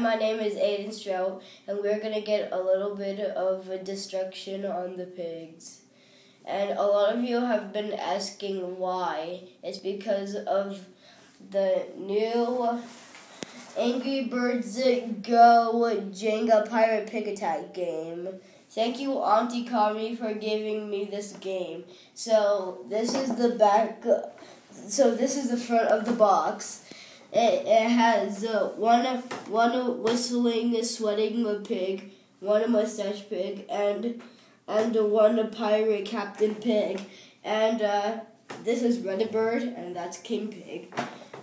my name is Aiden Strout, and we're gonna get a little bit of a destruction on the pigs. And a lot of you have been asking why. It's because of the new Angry Birds Go Jenga Pirate Pig Attack game. Thank you, Auntie Kami, for giving me this game. So this is the back. So this is the front of the box. It, it has uh, one one whistling, sweating pig, one mustache pig, and and one a pirate captain pig. And uh, this is Red Bird, and that's King Pig.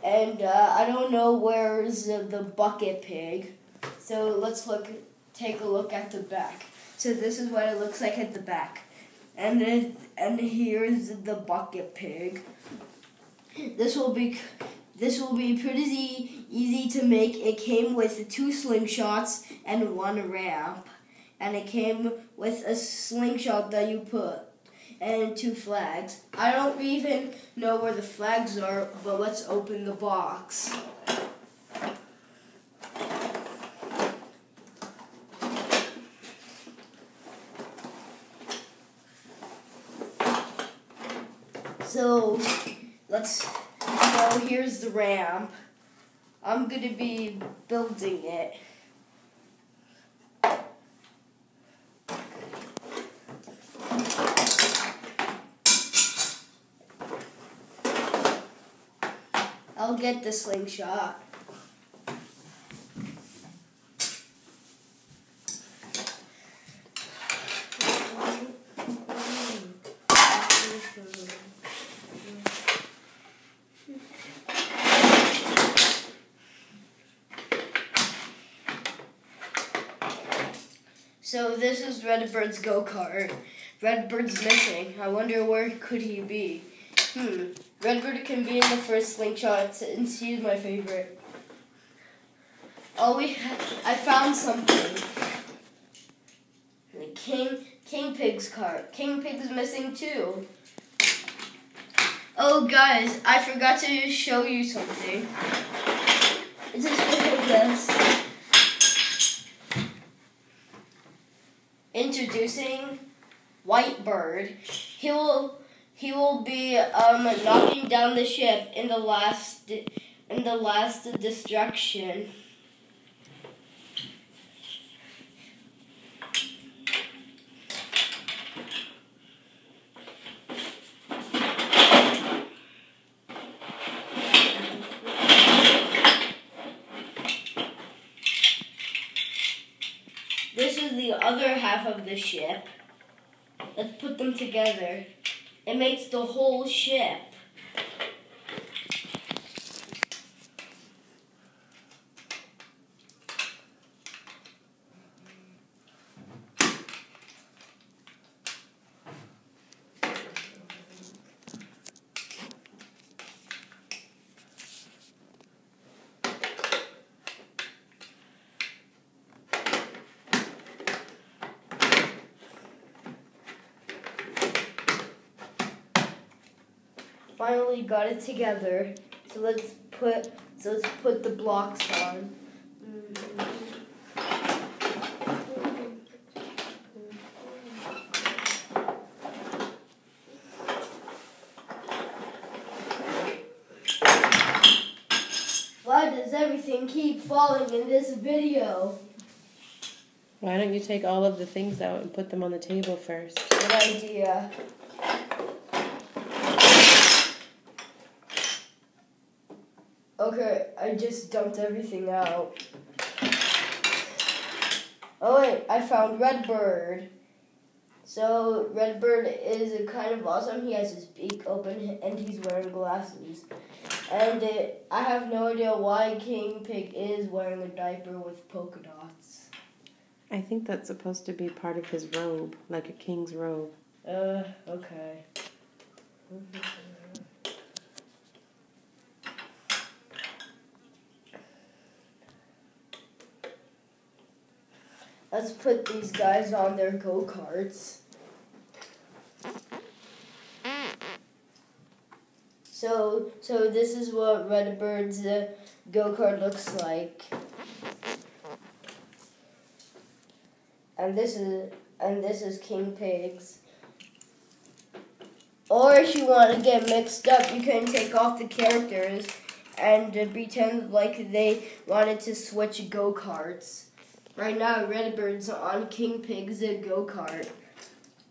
And uh, I don't know where's the bucket pig. So let's look, take a look at the back. So this is what it looks like at the back. And then, and here's the bucket pig. This will be this will be pretty easy to make. It came with two slingshots and one ramp. And it came with a slingshot that you put and two flags. I don't even know where the flags are, but let's open the box. So let's so here's the ramp. I'm gonna be building it. I'll get the slingshot. So this is Redbird's go-kart. Redbird's missing. I wonder where could he be? Hmm. Redbird can be in the first slingshot, and he's my favorite. Oh, we I found something. The King King Pig's cart. King Pig's missing too. Oh, guys, I forgot to show you something. It's just this. Introducing Whitebird. He will he will be um, knocking down the ship in the last in the last destruction. This is the other half of the ship. Let's put them together. It makes the whole ship. Finally got it together. So let's put so let's put the blocks on. Why does everything keep falling in this video? Why don't you take all of the things out and put them on the table first? Good idea. Okay, I just dumped everything out. Oh wait, I found Redbird. So Redbird is kind of awesome. He has his beak open and he's wearing glasses. And it, I have no idea why King Pig is wearing a diaper with polka dots. I think that's supposed to be part of his robe, like a king's robe. Uh, okay. Let's put these guys on their go-karts. So, so this is what Redbird's uh, go-kart looks like. and this is and this is King Pigs. Or if you want to get mixed up, you can take off the characters and uh, pretend like they wanted to switch go karts. Right now, Redbird's on King Pig's go kart,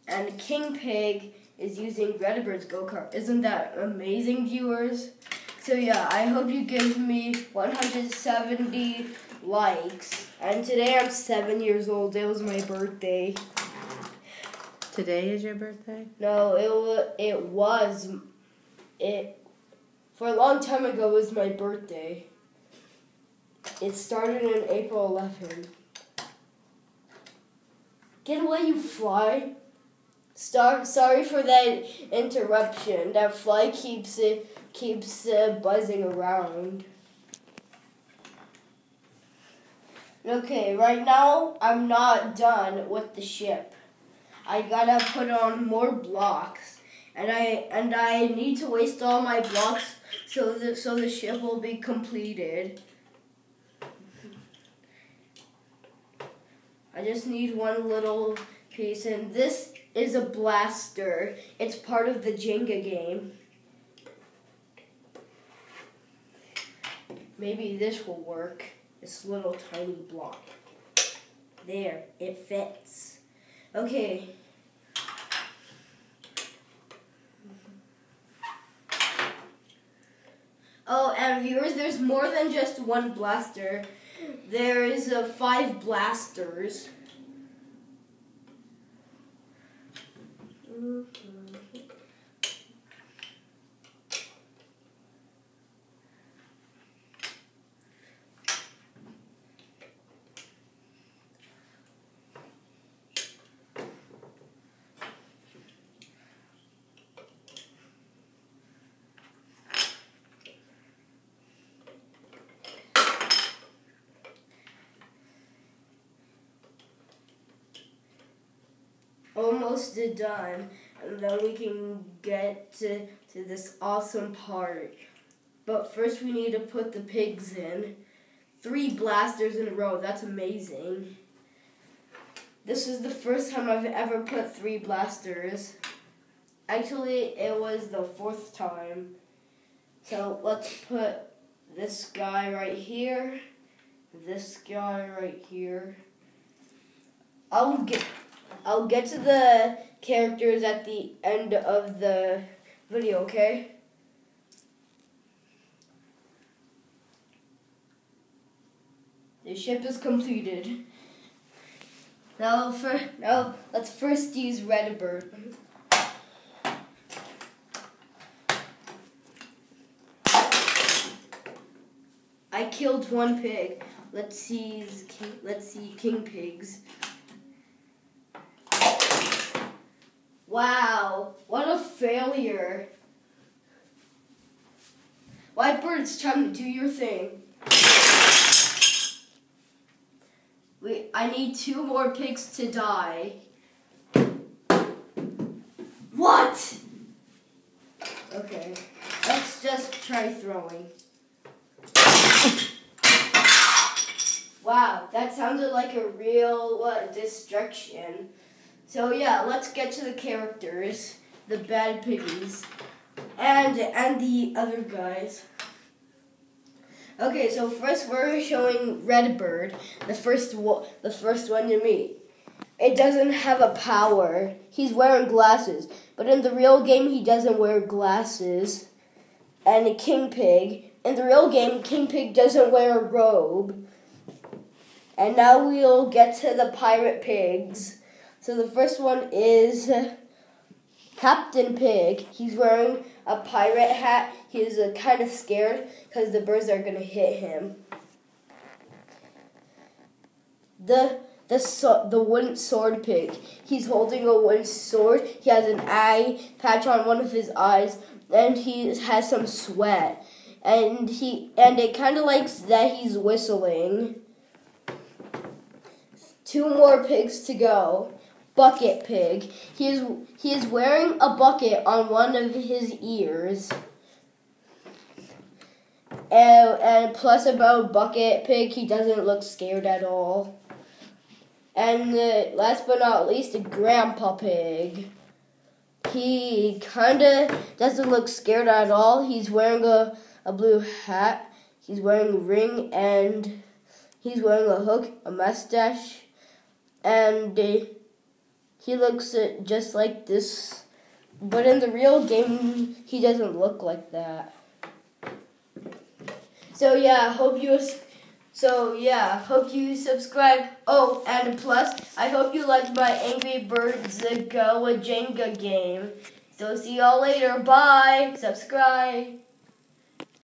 and King Pig is using Redbird's go kart. Isn't that amazing, viewers? So yeah, I hope you give me 170 likes. And today I'm seven years old. It was my birthday. Today is your birthday? No, it was. It was. It for a long time ago It was my birthday. It started in April 11th. Get away, you fly! Star, sorry for that interruption. That fly keeps it keeps uh, buzzing around. Okay, right now I'm not done with the ship. I gotta put on more blocks, and I and I need to waste all my blocks so that so the ship will be completed. I just need one little piece, and this is a blaster. It's part of the Jenga game. Maybe this will work. This little tiny block. There, it fits. Okay. Oh, and viewers, there's more than just one blaster. There is uh, five blasters. Mm -hmm. Almost done, and then we can get to, to this awesome part. But first we need to put the pigs in. Three blasters in a row, that's amazing. This is the first time I've ever put three blasters. Actually, it was the fourth time. So let's put this guy right here, this guy right here. I'll get I'll get to the characters at the end of the video, okay? The ship is completed. Now, for, now let's first use Redbird. I killed one pig. Let's see. Let's see King Pigs. Wow, what a failure. Whitebird, it's time to do your thing. We, I need two more pigs to die. What? Okay, let's just try throwing. Wow, that sounded like a real what, destruction. So yeah, let's get to the characters, the bad piggies, and and the other guys. Okay, so first we're showing Redbird, the first wo- the first one to meet. It doesn't have a power. He's wearing glasses, but in the real game he doesn't wear glasses. And King Pig, in the real game, King Pig doesn't wear a robe. And now we'll get to the pirate pigs. So the first one is Captain Pig. He's wearing a pirate hat. He's uh, kind of scared because the birds are going to hit him. The the so, the wooden sword pig. He's holding a wooden sword. He has an eye patch on one of his eyes, and he has some sweat. And he and it kind of likes that he's whistling. Two more pigs to go. Bucket Pig. He is he is wearing a bucket on one of his ears. And, and plus about Bucket Pig, he doesn't look scared at all. And uh, last but not least, Grandpa Pig. He kind of doesn't look scared at all. He's wearing a, a blue hat. He's wearing a ring and he's wearing a hook, a mustache, and uh, he looks just like this. But in the real game, he doesn't look like that. So yeah, hope you. So yeah, hope you subscribe. Oh, and plus, I hope you liked my Angry Birds Go Jenga game. So see y'all later. Bye. Subscribe.